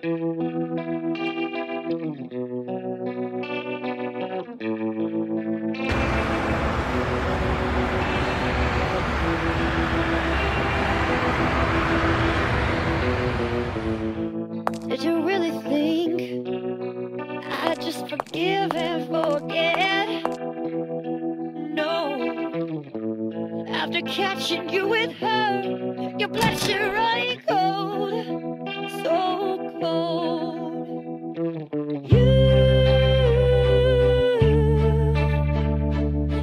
Did you really think I just forgive and forget? No. After catching you with her, your cold. You,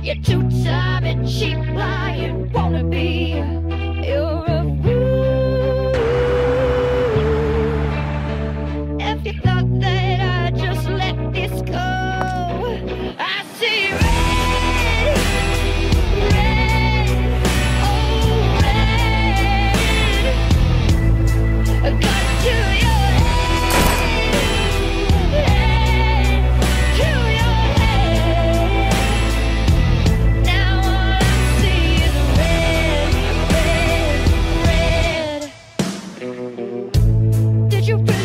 you're two-timing cheap lying wannabe. Did you